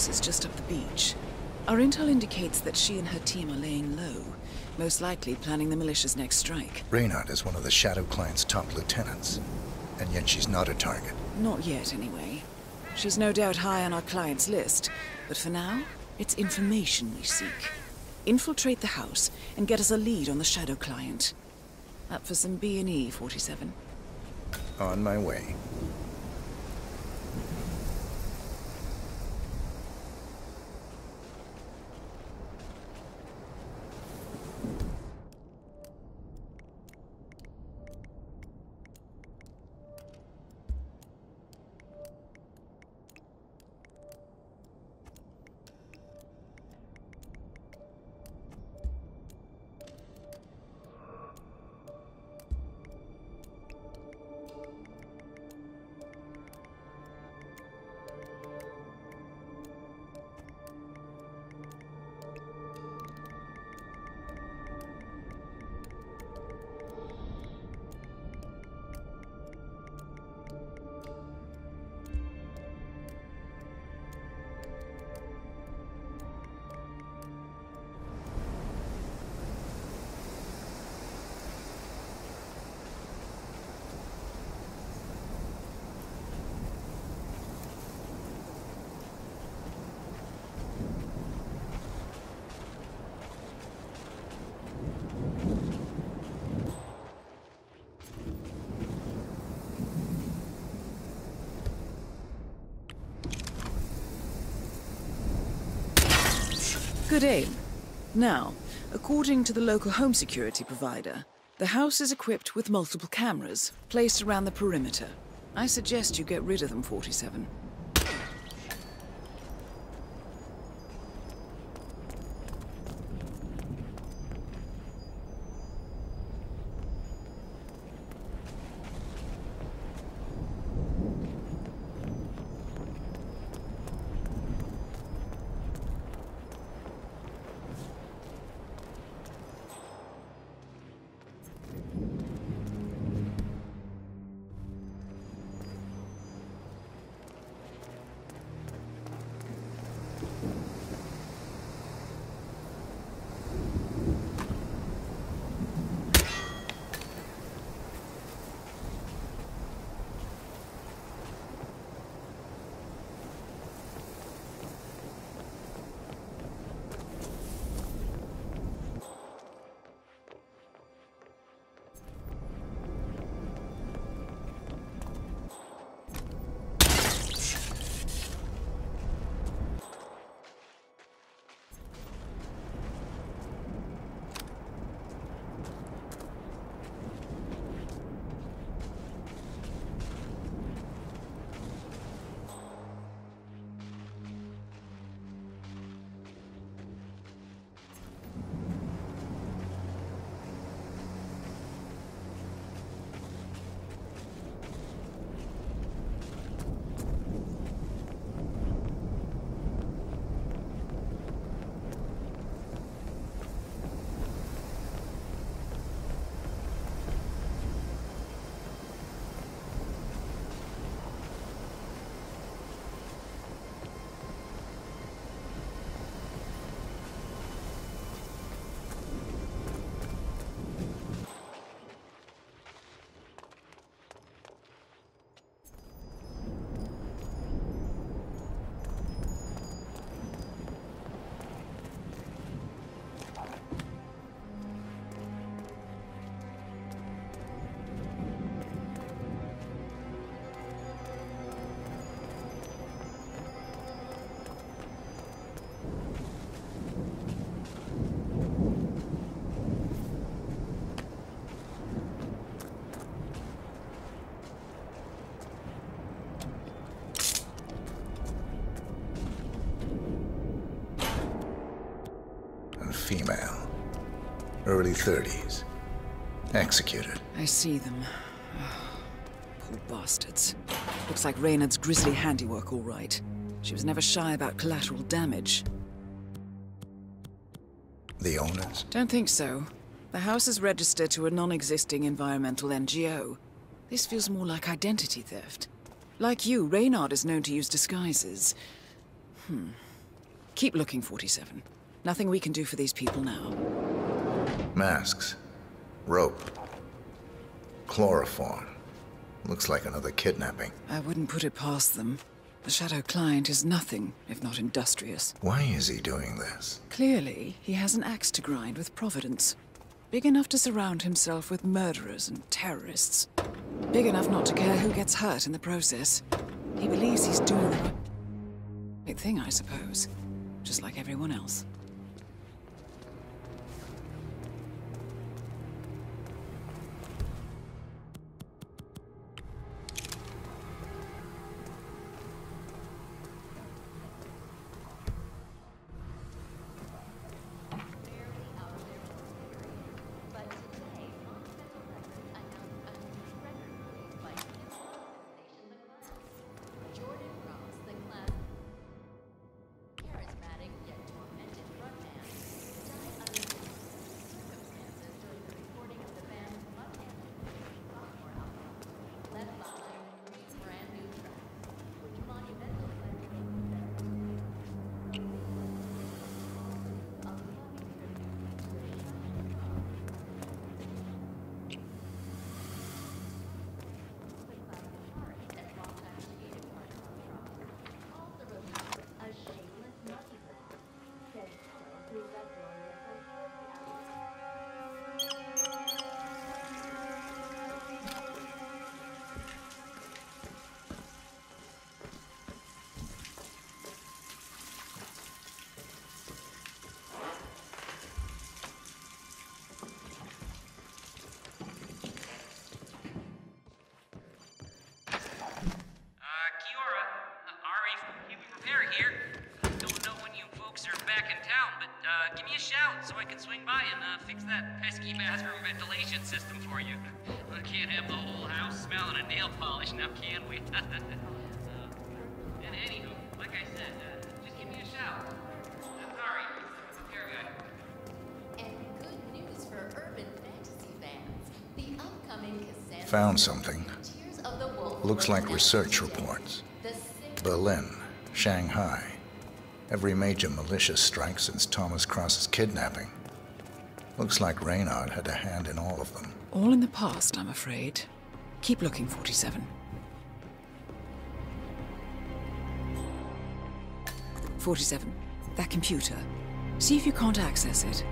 house is just up the beach. Our intel indicates that she and her team are laying low, most likely planning the militia's next strike. Reynard is one of the Shadow Client's top lieutenants, and yet she's not a target. Not yet, anyway. She's no doubt high on our client's list, but for now, it's information we seek. Infiltrate the house and get us a lead on the Shadow Client. Up for some B&E, 47. On my way. Good aim. Now, according to the local home security provider, the house is equipped with multiple cameras placed around the perimeter. I suggest you get rid of them, 47. Female. Early 30s. Executed. I see them. Poor bastards. Looks like Reynard's grisly handiwork, all right. She was never shy about collateral damage. The owners? Don't think so. The house is registered to a non-existing environmental NGO. This feels more like identity theft. Like you, Reynard is known to use disguises. Hmm. Keep looking, 47. Nothing we can do for these people now. Masks. Rope. Chloroform. Looks like another kidnapping. I wouldn't put it past them. The Shadow Client is nothing if not industrious. Why is he doing this? Clearly, he has an axe to grind with Providence. Big enough to surround himself with murderers and terrorists. Big enough not to care who gets hurt in the process. He believes he's doing the right thing, I suppose. Just like everyone else. So I can swing by and uh, fix that pesky bathroom ventilation system for you. We can't have the whole house smelling of nail polish now, can we? uh, and anywho, like I said, uh, just give me a shout. Uh, sorry, repair guy. And good news for urban fantasy fans. The upcoming Cassandra Found something. Looks like research reports. reports. Berlin, Shanghai, Every major militia strike since Thomas Cross's kidnapping. Looks like Reynard had a hand in all of them. All in the past, I'm afraid. Keep looking, 47. Forty-seven. That computer. See if you can't access it.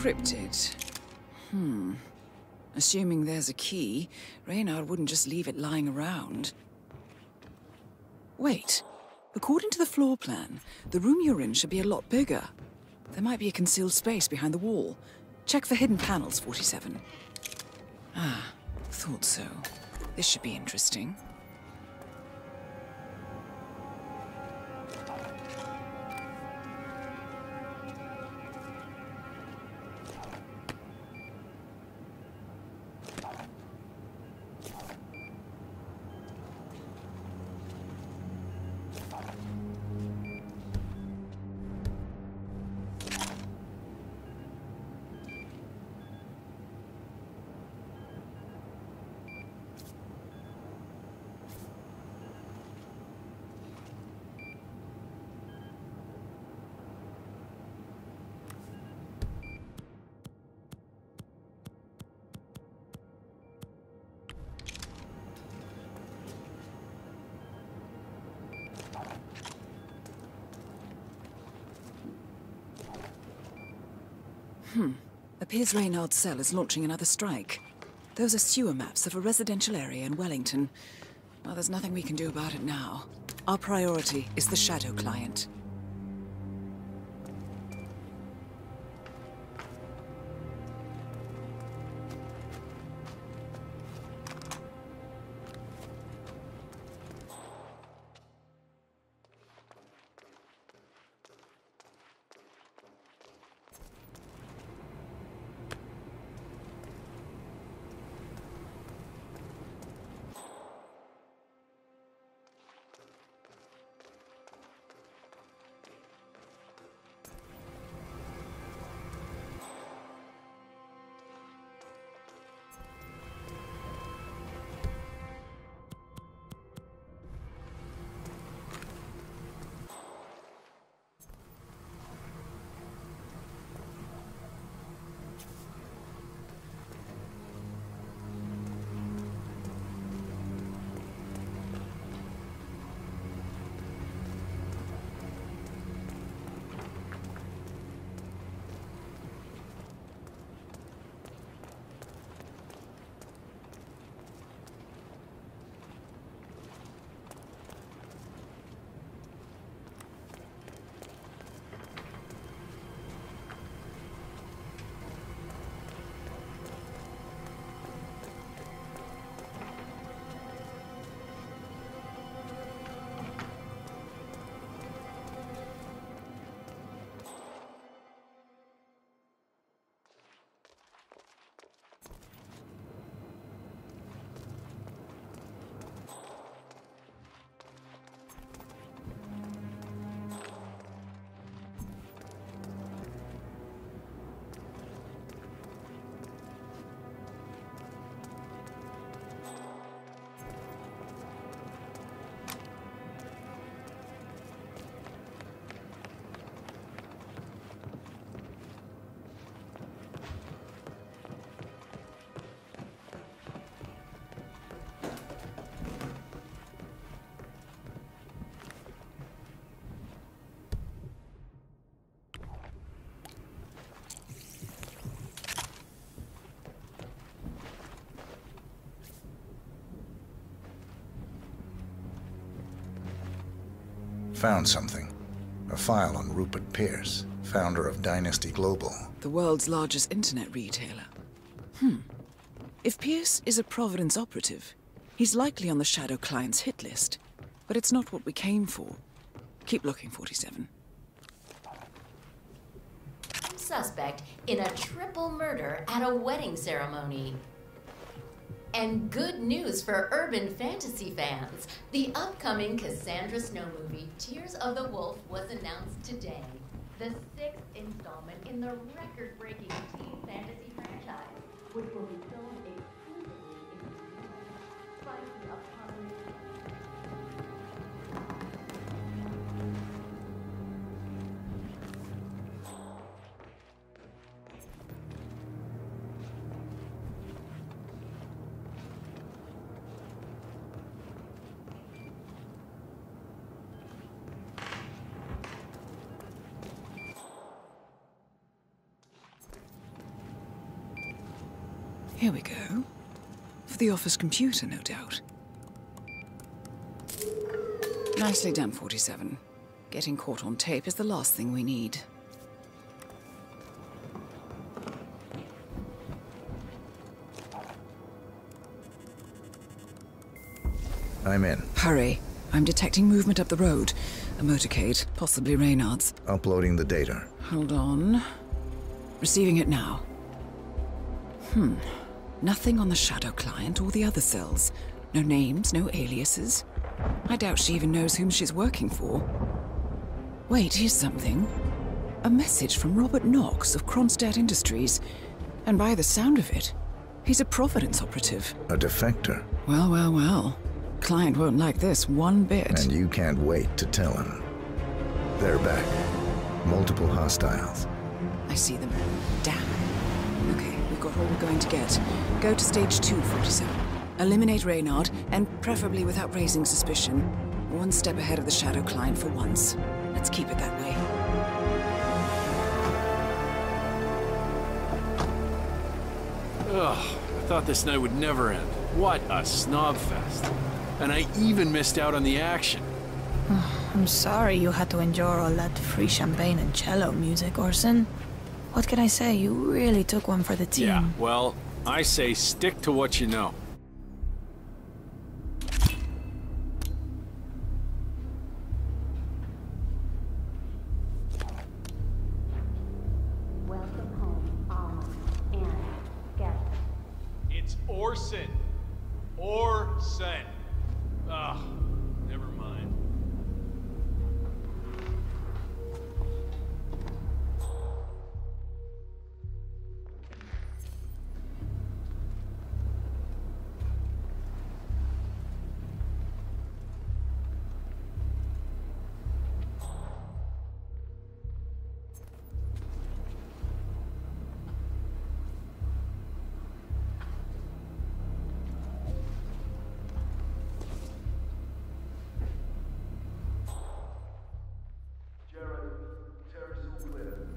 Encrypted. Hmm. Assuming there's a key, Reynard wouldn't just leave it lying around. Wait. According to the floor plan, the room you're in should be a lot bigger. There might be a concealed space behind the wall. Check for hidden panels, 47. Ah, thought so. This should be interesting. Hmm. Appears Reynard's cell is launching another strike. Those are sewer maps of a residential area in Wellington. Well, there's nothing we can do about it now. Our priority is the Shadow client. Found something. A file on Rupert Pierce, founder of Dynasty Global. The world's largest internet retailer. Hmm. If Pierce is a Providence operative, he's likely on the Shadow client's hit list. But it's not what we came for. Keep looking, 47. Suspect in a triple murder at a wedding ceremony. And good news for urban fantasy fans. The upcoming Cassandra Snow movie, Tears of the Wolf, was announced today. The sixth installment in the record breaking teen fantasy franchise, which will be the office computer, no doubt. Nicely done, 47. Getting caught on tape is the last thing we need. I'm in. Hurry. I'm detecting movement up the road. A motorcade, possibly Reynard's. Uploading the data. Hold on. Receiving it now. Hmm. Nothing on the Shadow client or the other cells. No names, no aliases. I doubt she even knows whom she's working for. Wait, here's something. A message from Robert Knox of Kronstadt Industries. And by the sound of it, he's a Providence operative. A defector. Well, well, well. Client won't like this one bit. And you can't wait to tell him. They're back. Multiple hostiles. I see them. Damn. Okay, we've got all we're going to get. Go to stage 247. Eliminate Reynard, and preferably without raising suspicion. One step ahead of the Shadow Client for once. Let's keep it that way. Ugh, I thought this night would never end. What a snob fest. And I even missed out on the action. I'm sorry you had to endure all that free champagne and cello music, Orson. What can I say? You really took one for the team. Yeah, well, I say stick to what you know.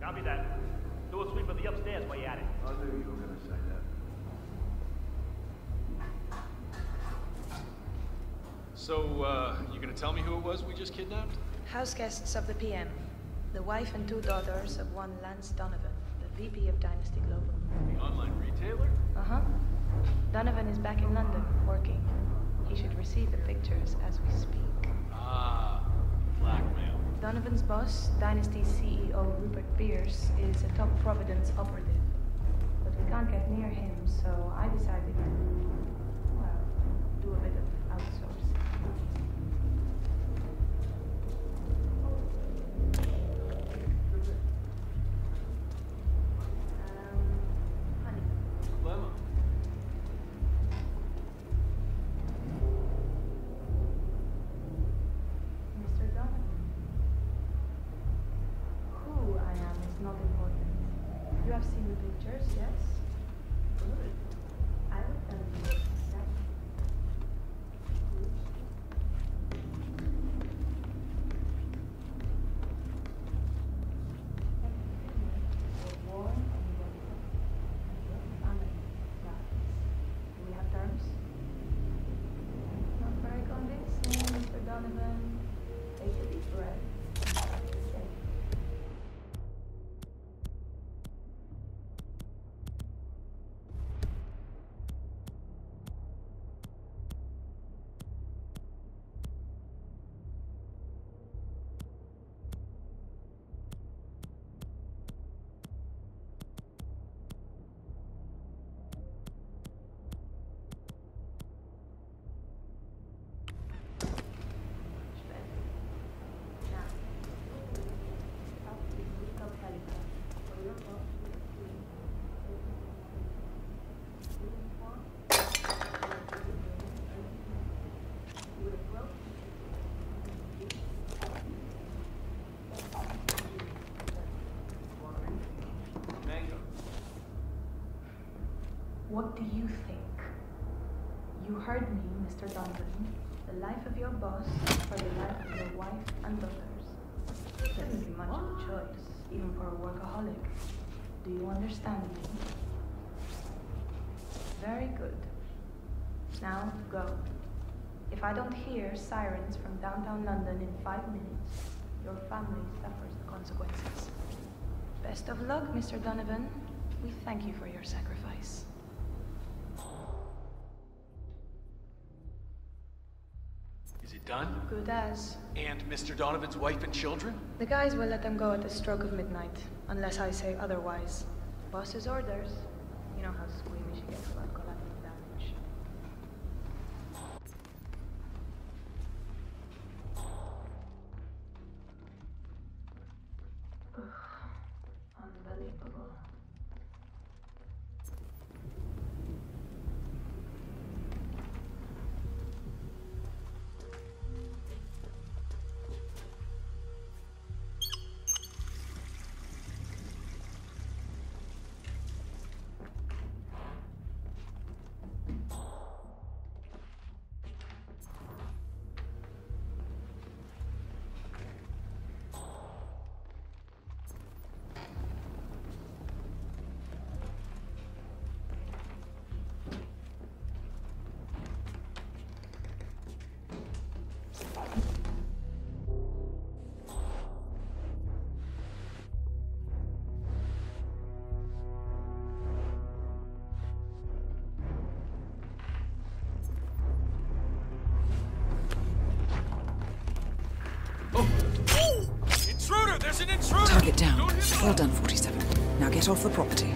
Copy that. Do a sweep of the upstairs while you're at it. I knew you were going to say that. So, uh, you gonna tell me who it was we just kidnapped? House guests of the PM. The wife and two daughters of one Lance Donovan, the VP of Dynasty Global. The online retailer? Uh-huh. Donovan is back in London, working. He should receive the pictures as we speak. Donovan's boss, Dynasty CEO Rupert Pierce, is a top Providence operative. But we can't get near him, so I decided yes? Good. What do you think? You heard me, Mr. Donovan. The life of your boss for the life of your wife and daughters. There isn't much of a choice, even for a workaholic. Do you understand me? Very good. Now, go. If I don't hear sirens from downtown London in five minutes, your family suffers the consequences. Best of luck, Mr. Donovan. We thank you for your sacrifice. It? Good as. And Mr. Donovan's wife and children? The guys will let them go at the stroke of midnight, unless I say otherwise. Boss's orders. You know how squeamish he gets about Target down. Well done, 47. Now get off the property.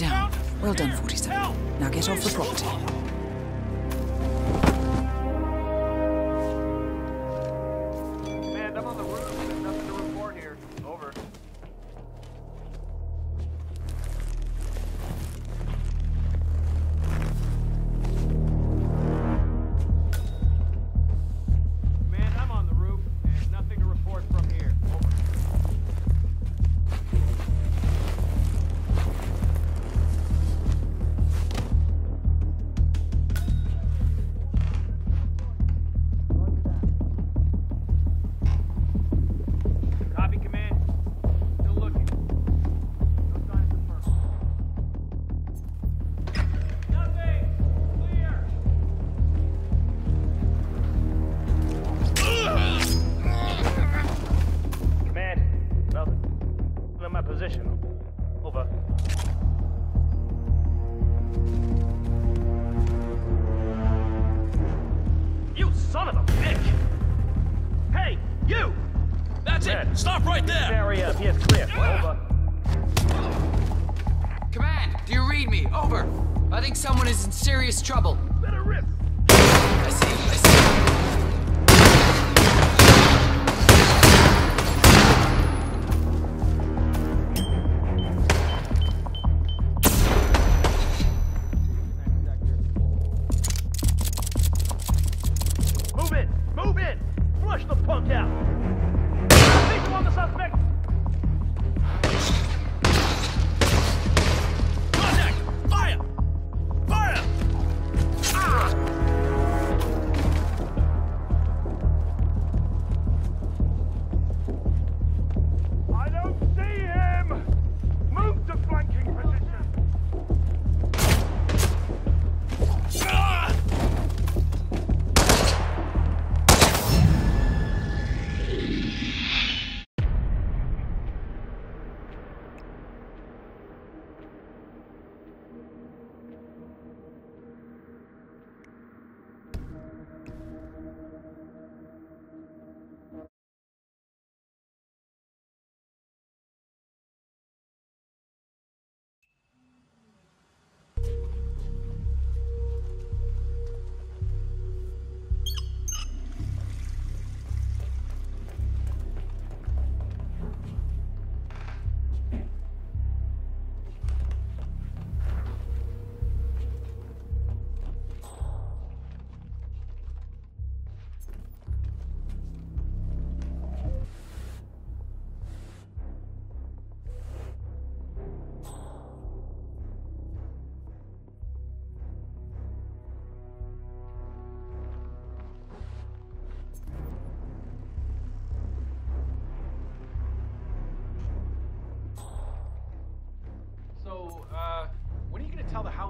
Down. Well done, 47. Now get off the property.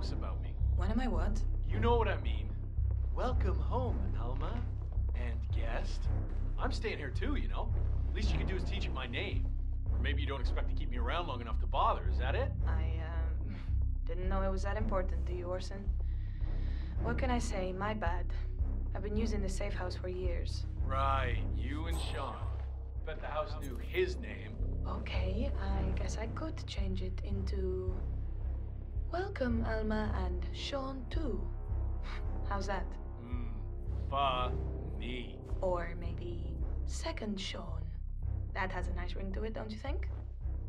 House about me? When am I what? You know what I mean. Welcome home, Alma. And guest. I'm staying here too, you know. Least you can do is teach it my name. Or maybe you don't expect to keep me around long enough to bother, is that it? I, um, didn't know it was that important to you, Orson. What can I say? My bad. I've been using the safe house for years. Right, you and Sean. Bet the house knew his name. Okay, I guess I could change it into. Welcome, Alma and Sean, too. How's that? Hmm. Funny. Or maybe Second Sean. That has a nice ring to it, don't you think?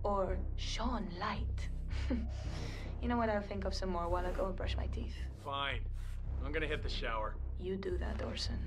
Or Sean Light. you know what? I'll think of some more while I go and brush my teeth. Fine. I'm gonna hit the shower. You do that, Orson.